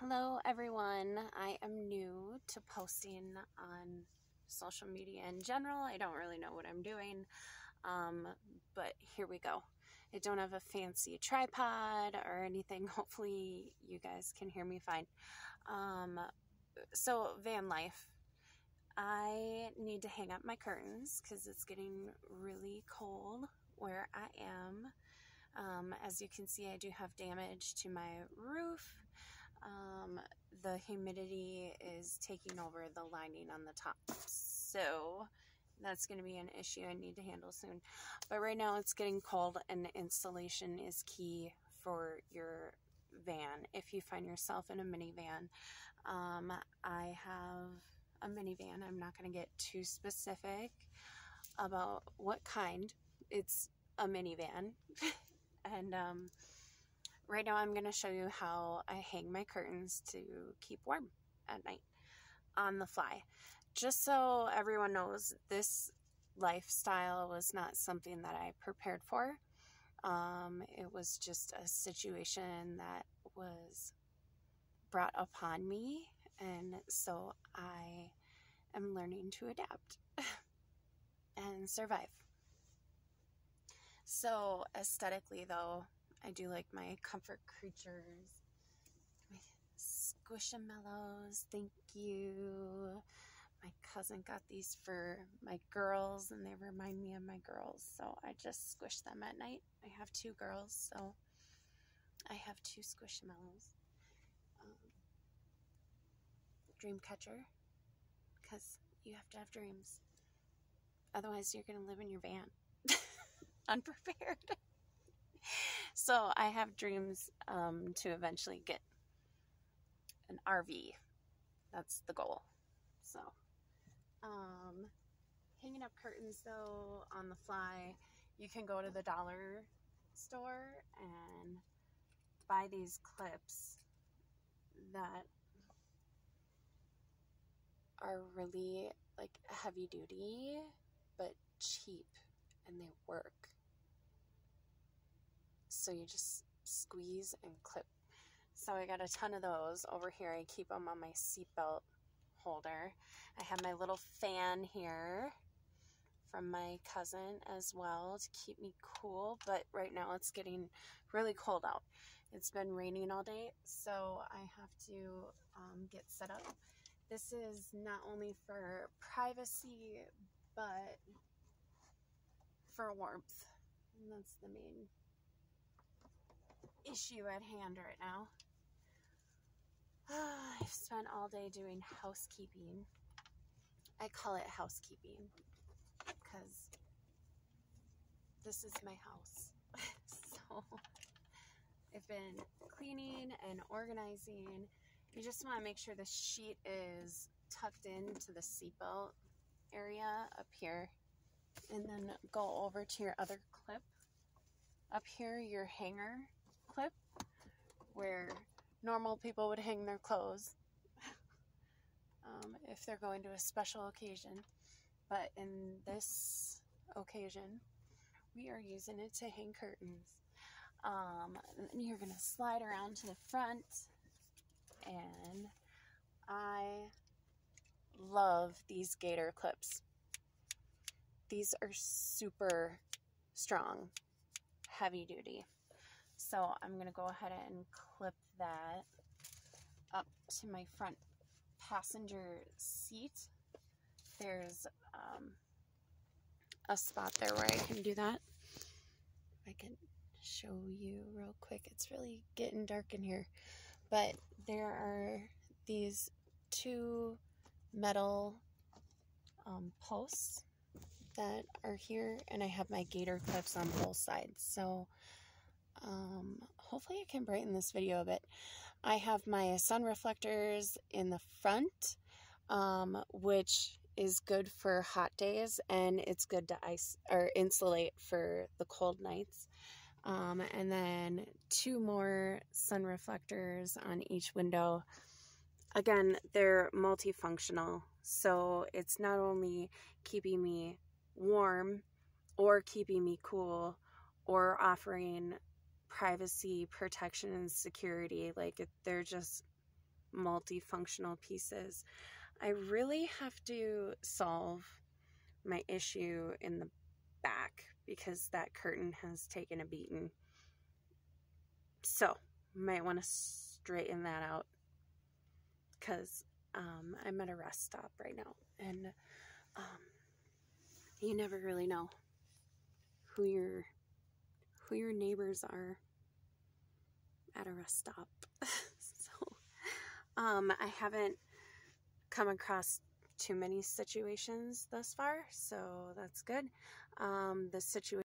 Hello, everyone. I am new to posting on social media in general. I don't really know what I'm doing, um, but here we go. I don't have a fancy tripod or anything. Hopefully, you guys can hear me fine. Um, so, van life. I need to hang up my curtains because it's getting really cold where I am. Um, as you can see, I do have damage to my roof. Um, the humidity is taking over the lining on the top. So that's going to be an issue I need to handle soon. But right now it's getting cold and installation is key for your van. If you find yourself in a minivan, um, I have a minivan. I'm not going to get too specific about what kind. It's a minivan. and um, right now I'm going to show you how I hang my curtains to keep warm at night on the fly. Just so everyone knows, this lifestyle was not something that I prepared for. Um, it was just a situation that was brought upon me, and so I am learning to adapt and survive. So, aesthetically, though, I do like my comfort creatures, my squishamallows. Thank you. My cousin got these for my girls, and they remind me of my girls. So I just squish them at night. I have two girls, so I have two squishamallows. Um, dream catcher, because you have to have dreams. Otherwise, you're going to live in your van unprepared. So I have dreams um, to eventually get an RV. That's the goal. So, um, hanging up curtains though on the fly, you can go to the dollar store and buy these clips that are really like heavy duty but cheap and they work. So you just squeeze and clip. So I got a ton of those over here. I keep them on my seatbelt holder. I have my little fan here from my cousin as well to keep me cool. But right now it's getting really cold out. It's been raining all day, so I have to um, get set up. This is not only for privacy, but for warmth. And that's the main issue at hand right now. I've spent all day doing housekeeping. I call it housekeeping because this is my house. so I've been cleaning and organizing. You just want to make sure the sheet is tucked into the seatbelt area up here. And then go over to your other clip. Up here, your hanger where normal people would hang their clothes um, if they're going to a special occasion. But in this occasion, we are using it to hang curtains. Um, and you're going to slide around to the front. And I love these gator clips. These are super strong, heavy duty. So I'm going to go ahead and clip that up to my front passenger seat. There's um, a spot there where I can do that. I can show you real quick. It's really getting dark in here. But there are these two metal um, posts that are here and I have my gator clips on both sides. So um, hopefully I can brighten this video a bit. I have my sun reflectors in the front, um, which is good for hot days and it's good to ice or insulate for the cold nights. Um, and then two more sun reflectors on each window. Again, they're multifunctional, so it's not only keeping me warm or keeping me cool or offering privacy, protection, and security. Like they're just multifunctional pieces. I really have to solve my issue in the back because that curtain has taken a beating. So, might want to straighten that out because um, I'm at a rest stop right now and um, you never really know who your who your neighbors are at a rest stop. so um, I haven't come across too many situations thus far, so that's good. Um, the situation